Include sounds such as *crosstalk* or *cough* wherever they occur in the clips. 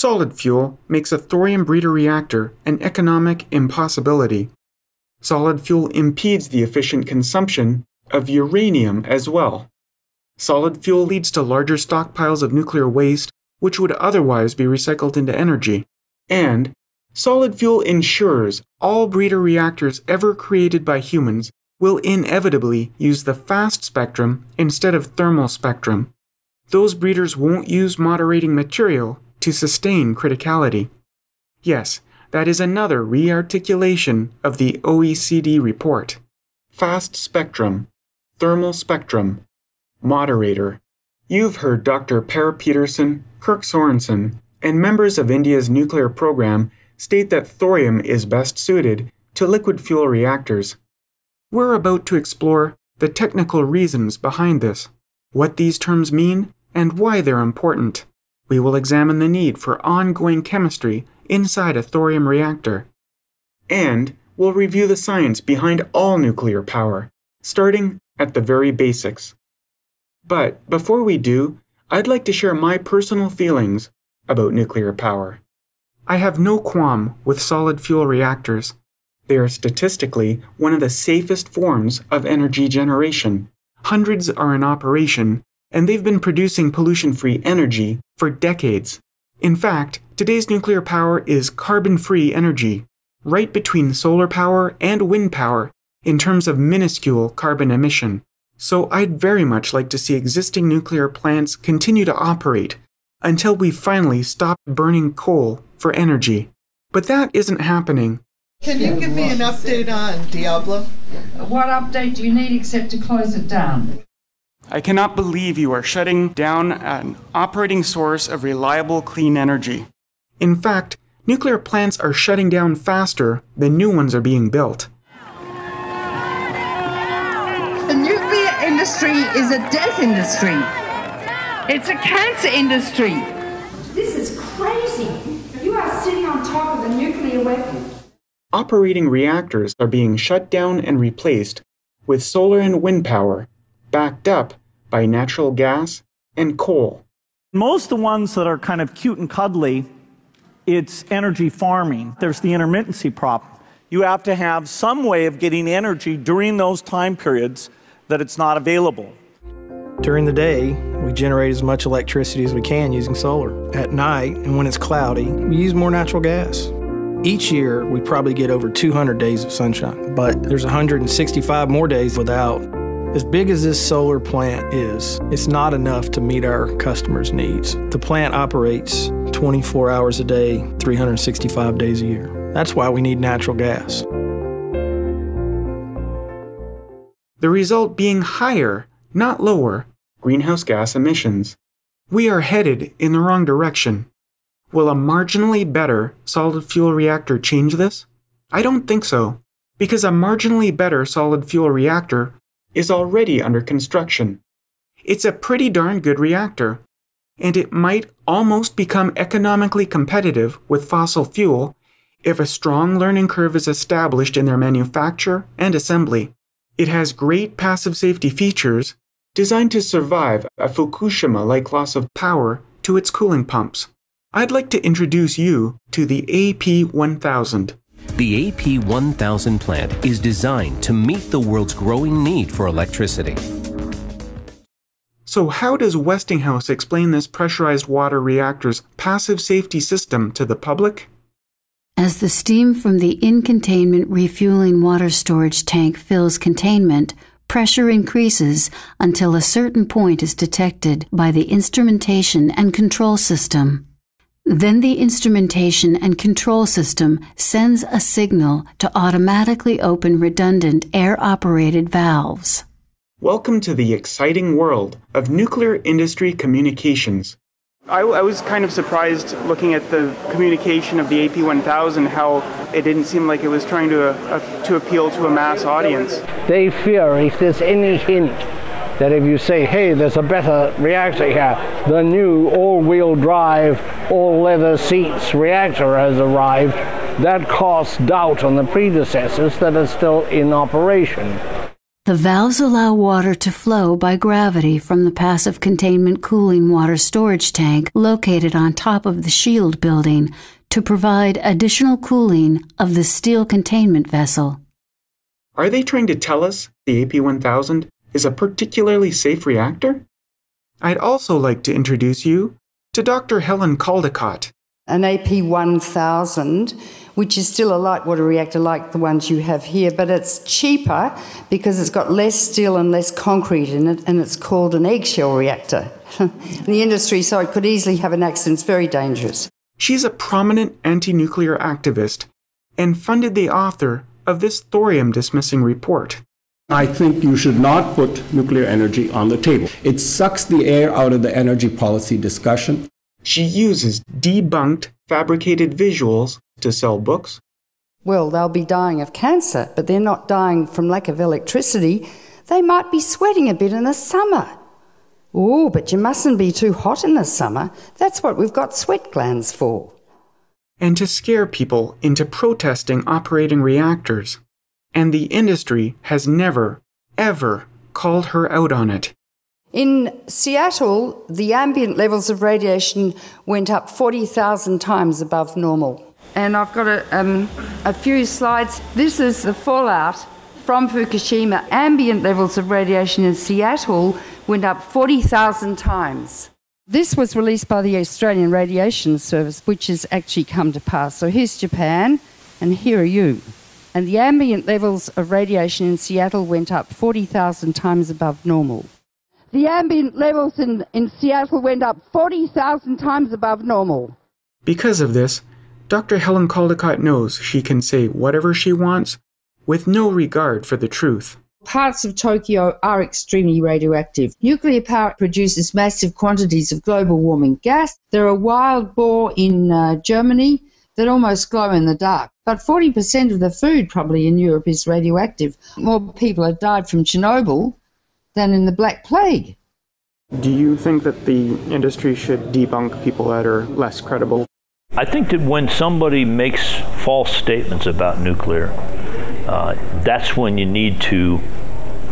Solid fuel makes a thorium breeder reactor an economic impossibility. Solid fuel impedes the efficient consumption of uranium as well. Solid fuel leads to larger stockpiles of nuclear waste, which would otherwise be recycled into energy. And solid fuel ensures all breeder reactors ever created by humans will inevitably use the fast spectrum instead of thermal spectrum. Those breeders won't use moderating material to sustain criticality. Yes, that is another rearticulation of the OECD report. Fast spectrum, thermal spectrum, moderator. You've heard Dr. Per Peterson, Kirk Sorensen, and members of India's nuclear program state that thorium is best suited to liquid fuel reactors. We're about to explore the technical reasons behind this, what these terms mean, and why they're important. We will examine the need for ongoing chemistry inside a thorium reactor. And we'll review the science behind all nuclear power, starting at the very basics. But before we do, I'd like to share my personal feelings about nuclear power. I have no qualm with solid fuel reactors. They are statistically one of the safest forms of energy generation. Hundreds are in operation, and they've been producing pollution free energy for decades. In fact, today's nuclear power is carbon free energy, right between solar power and wind power in terms of minuscule carbon emission. So I'd very much like to see existing nuclear plants continue to operate until we finally stop burning coal for energy. But that isn't happening can you give me an update on Diablo? What update do you need except to close it down? I cannot believe you are shutting down an operating source of reliable clean energy. In fact, nuclear plants are shutting down faster than new ones are being built. The nuclear industry is a death industry. It's a cancer industry. This is crazy. You are sitting on top of a nuclear weapon. Operating reactors are being shut down and replaced with solar and wind power, backed up by natural gas and coal. Most of the ones that are kind of cute and cuddly, it's energy farming. There's the intermittency problem. You have to have some way of getting energy during those time periods that it's not available. During the day, we generate as much electricity as we can using solar. At night, and when it's cloudy, we use more natural gas. Each year, we probably get over 200 days of sunshine, but there's 165 more days without. As big as this solar plant is, it's not enough to meet our customers' needs. The plant operates 24 hours a day, 365 days a year. That's why we need natural gas. The result being higher, not lower, greenhouse gas emissions. We are headed in the wrong direction. Will a marginally better solid fuel reactor change this? I don't think so, because a marginally better solid fuel reactor is already under construction. It's a pretty darn good reactor, and it might almost become economically competitive with fossil fuel if a strong learning curve is established in their manufacture and assembly. It has great passive safety features designed to survive a Fukushima like loss of power to its cooling pumps. I'd like to introduce you to the AP1000. The AP1000 plant is designed to meet the world's growing need for electricity. So, how does Westinghouse explain this pressurized water reactor's passive safety system to the public? As the steam from the in containment refueling water storage tank fills containment, pressure increases until a certain point is detected by the instrumentation and control system. Then the instrumentation and control system sends a signal to automatically open redundant air operated valves. Welcome to the exciting world of nuclear industry communications. I, I, was kind of surprised looking at the communication of the AP1000 how it didn't seem like it was trying to, uh, to appeal to a mass audience. They fear if there's any hint that if you say, hey, there's a better reactor here, the new all-wheel drive, all-leather seats reactor has arrived, that casts doubt on the predecessors that are still in operation. The valves allow water to flow by gravity from the passive containment cooling water storage tank located on top of the shield building to provide additional cooling of the steel containment vessel. Are they trying to tell us the AP 1000 is a particularly safe reactor? I'd also like to introduce you to Dr. Helen Caldicott. An AP 1000 which is still a light water reactor like the ones you have here, but it's cheaper because it's got less steel and less concrete in it, and it's called an eggshell reactor. in *laughs* the industry, so it could easily have an accident. It's very dangerous. She's a prominent anti nuclear activist and funded the author of this thorium dismissing report. I think you should not put nuclear energy on the table. It sucks the air out of the energy policy discussion. She uses debunked, fabricated visuals to sell books? Well, they'll be dying of cancer, but they're not dying from lack of electricity. They might be sweating a bit in the summer. Oh, but you mustn't be too hot in the summer. That's what we've got sweat glands for. And to scare people into protesting operating reactors. And the industry has never, ever called her out on it. In Seattle, the ambient levels of radiation went up 40,000 times above normal and I've got a, um, a few slides. This is the fallout from Fukushima. Ambient levels of radiation in Seattle went up 40,000 times. This was released by the Australian Radiation Service, which has actually come to pass. So here's Japan, and here are you. And the ambient levels of radiation in Seattle went up 40,000 times above normal. The ambient levels in, in Seattle went up 40,000 times above normal. Because of this, Dr. Helen Caldicott knows she can say whatever she wants with no regard for the truth. Parts of Tokyo are extremely radioactive. Nuclear power produces massive quantities of global warming gas. There are wild boar in uh, Germany that almost glow in the dark. But 40% of the food probably in Europe is radioactive. More people have died from Chernobyl than in the Black Plague. Do you think that the industry should debunk people that are less credible? I think that when somebody makes false statements about nuclear, uh, that's when you need to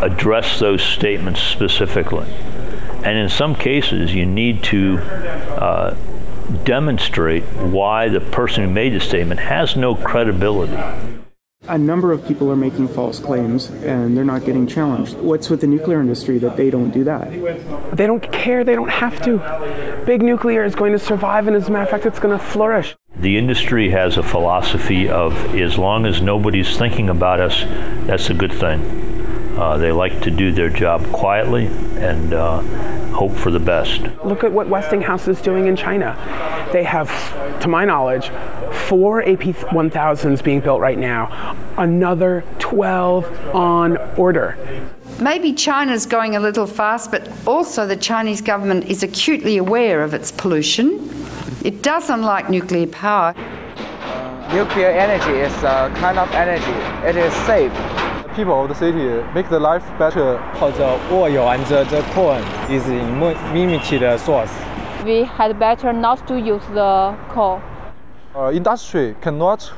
address those statements specifically. And in some cases, you need to uh, demonstrate why the person who made the statement has no credibility. A number of people are making false claims and they're not getting challenged. What's with the nuclear industry that they don't do that? They don't care, they don't have to. Big nuclear is going to survive, and as a matter of fact, it's going to flourish. The industry has a philosophy of as long as nobody's thinking about us, that's a good thing. Uh, they like to do their job quietly and uh, hope for the best. Look at what Westinghouse is doing in China. They have, to my knowledge, four AP 1000s being built right now, another 12 on order. Maybe China's going a little fast, but also the Chinese government is acutely aware of its pollution. It doesn't like nuclear power. nuclear energy is a kind of energy. It is safe People of the city make the life better. 或者握有 and the corn is limited source. We had better not to use the coal uh, industry cannot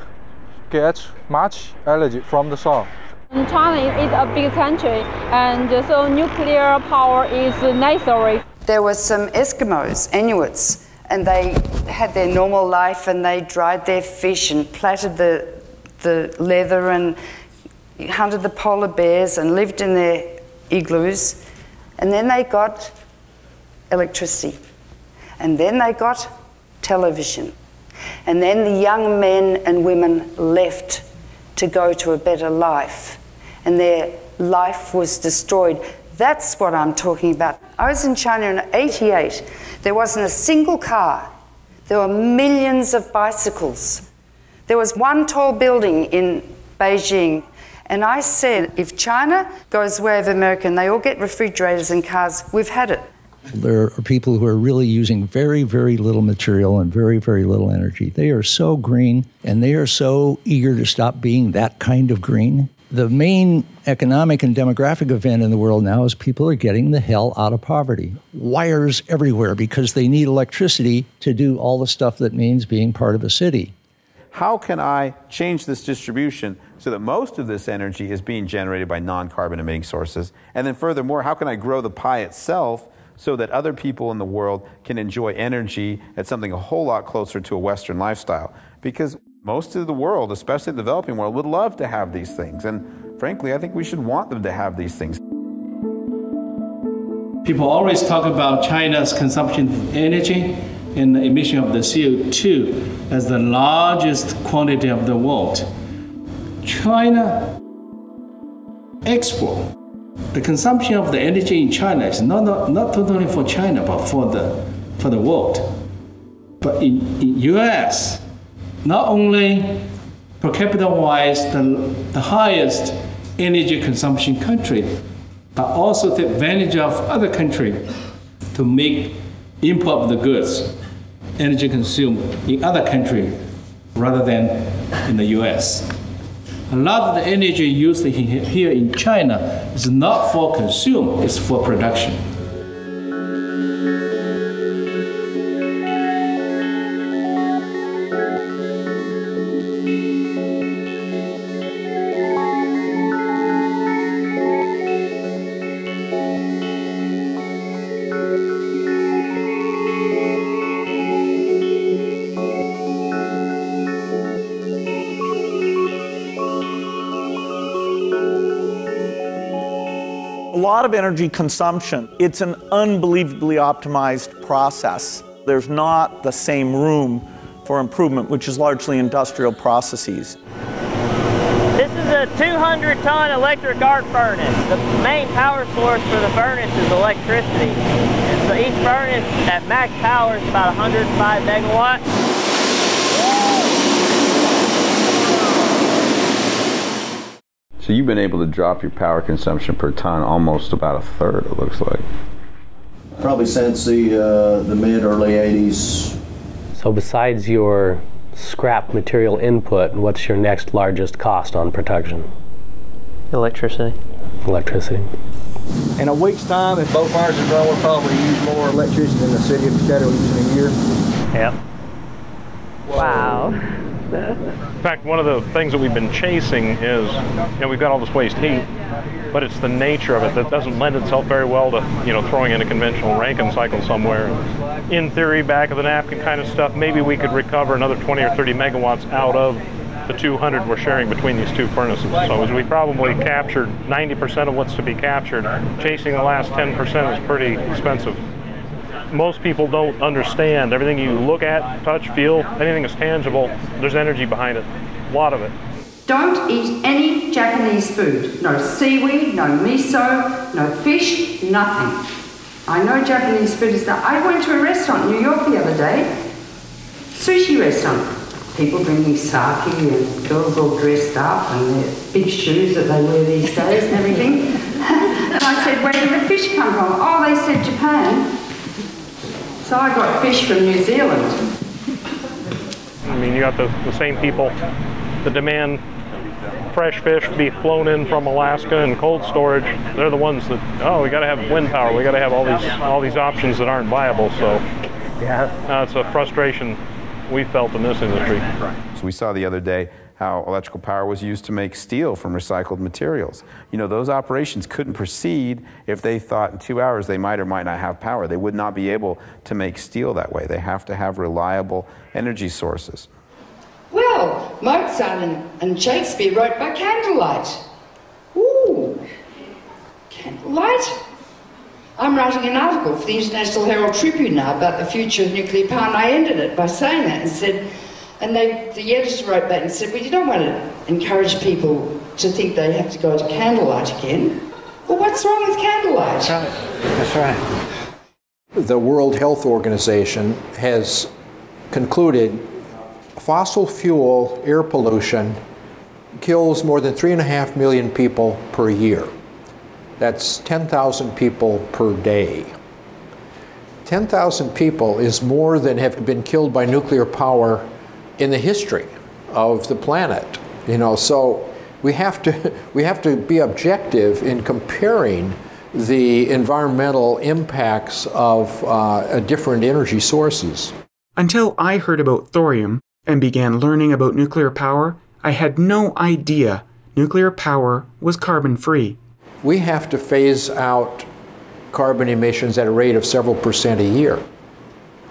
get much energy from the sun. China is a big country, and so nuclear power is necessary. There were some Eskimos, Inuits, and they had their normal life and they dried their fish and plaited the, the leather and hunted the polar bears and lived in their igloos. And then they got electricity. And then they got television. And then the young men and women left to go to a better life, and their life was destroyed. That's what I'm talking about. I was in China in 88. There wasn't a single car. There were millions of bicycles. There was one tall building in Beijing. And I said, if China goes the way of America and they all get refrigerators and cars, we've had it. There are people who are really using very, very little material and very, very little energy. They are so green and they are so eager to stop being that kind of green. The main economic and demographic event in the world now is people are getting the hell out of poverty. Wires everywhere because they need electricity to do all the stuff that means being part of a city. how can I change this distribution so that most of this energy is being generated by non carbon emitting sources? And then, furthermore, how can I grow the pie itself so that other people in the world can enjoy energy at something a whole lot closer to a Western lifestyle? Because most of the world, especially the developing world, would love to have these things. And frankly, I think we should want them to have these things. People always talk about China's consumption of energy and the emission of the CO2 as the largest quantity of the world. China export the consumption of the energy in China is not, not, not totally for China, but for the, for the world. But in, in US, not only per capita wise, the, the highest energy consumption country, but also take advantage of other country to make import of the goods, energy consumed in other country rather than in the US. A lot of the energy used here in China is not for consume, it's for production. Lot of energy consumption. It's an unbelievably optimized process. There's not the same room for improvement, which is largely industrial processes. This is a 200 ton electric arc furnace. The main power source for the furnace is electricity. And so each furnace at max power is about 105 megawatts. So you've been able to drop your power consumption per ton almost about a third, it looks like. Probably since the uh, the mid early 80s. So besides your scrap material input, what's your next largest cost on production? Electricity. Electricity. In a week's time, if both fires are done, we'll probably use more electricity than the city of Decatur uses in a year. Yep. Wow. In fact, one of the things that we've been chasing is, you know, we've got all this waste heat, but it's the nature of it that doesn't lend itself very well to, you know, throwing in a conventional Rankine cycle somewhere. In theory, back of the napkin kind of stuff, maybe we could recover another 20 or 30 megawatts out of the 200 we're sharing between these two furnaces. So we probably captured 90% of what's to be captured, chasing the last 10% is pretty expensive most people don't understand. Everything you look at, touch, feel, anything that's tangible, there's energy behind it. A lot of it. Don't eat any Japanese food. No seaweed, no miso, no fish, nothing. I know Japanese food is that. I went to a restaurant in New York the other day, sushi restaurant. People bringing sake and girls all dressed up and their big shoes that they wear these days and everything. *laughs* and I said, where did the fish come from? Oh, they said Japan. So I got fish from New Zealand. I mean, you got the, the same people that demand fresh fish to be flown in from Alaska and cold storage. They're the ones that, oh, we got to have wind power. We got to have all these all these options that aren't viable. So, yeah, uh, it's a frustration we felt in this industry. So we saw the other day how electrical power was used to make steel from recycled materials. You know, those operations couldn't proceed if they thought in two hours they might or might not have power. They would not be able to make steel that way. They have to have reliable energy sources. Well, Mozart and, and Shakespeare wrote by candlelight. Ooh, candlelight? I'm writing an article for the International Herald Tribune now about the future of nuclear power, and I ended it by saying that and said, and they, the editor wrote back and said, well, you don't want to encourage people to think they have to go to candlelight again. Well, what's wrong with candlelight? That's right. That's right. The World Health Organization has concluded fossil fuel air pollution kills more than three and a half million people per year. That's 10,000 people per day. 10,000 people is more than have been killed by nuclear power in the history of the planet. You know, so we have to *laughs* we have to be objective in comparing the environmental impacts of uh, different energy sources. Until I heard about thorium, and began learning about nuclear power, I had no idea nuclear power was carbon free. We have to phase out carbon emissions at a rate of several percent a year.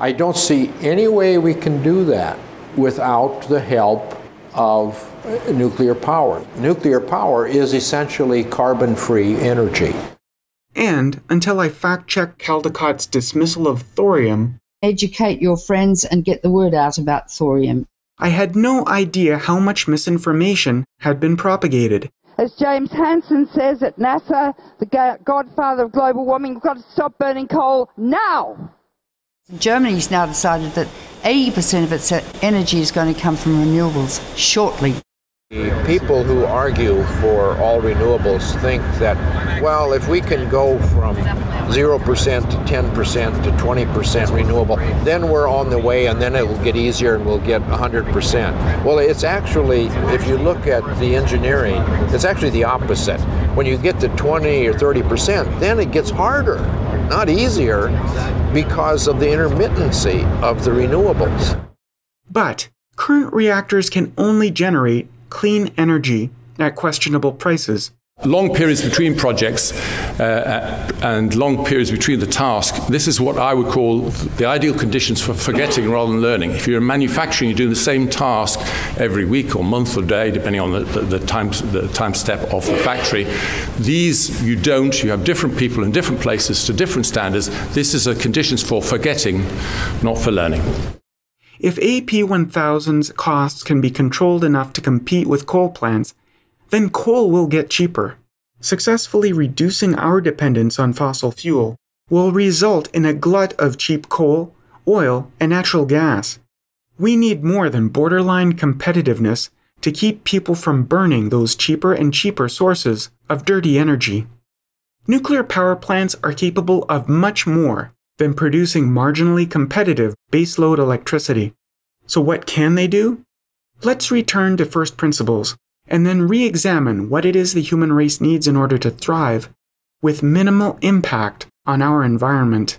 I don't see any way we can do that without the help of nuclear power. Nuclear power is essentially carbon free energy. And until I fact checked Caldicott's dismissal of thorium, Educate your friends and get the word out about thorium. I had no idea how much misinformation had been propagated. As James Hansen says at NASA, the godfather of global warming, we've got to stop burning coal now. Germany's now decided that 80% of its energy is going to come from renewables shortly. The People who argue for all renewables think that, well, if we can go from 0% to 10% to 20% renewable, then we're on the way and then it will get easier and we'll get 100%. Well, it's actually, if you look at the engineering, it's actually the opposite. When you get to 20 or 30%, then it gets harder, not easier, because of the intermittency of the renewables. But current reactors can only generate clean energy at questionable prices. Long periods between projects uh, and long periods between the task, this is what I would call the ideal conditions for forgetting rather than learning. If you're in manufacturing, you're doing the same task every week or month or day, depending on the, the, the, time, the time step of the factory. These you don't, you have different people in different places to different standards. This is a conditions for forgetting, not for learning. If AP1000's costs can be controlled enough to compete with coal plants, then coal will get cheaper. Successfully reducing our dependence on fossil fuel will result in a glut of cheap coal, oil, and natural gas. We need more than borderline competitiveness to keep people from burning those cheaper and cheaper sources of dirty energy. Nuclear power plants are capable of much more than producing marginally competitive baseload electricity. So, what can they do? Let's return to first principles and then re examine what it is the human race needs in order to thrive with minimal impact on our environment.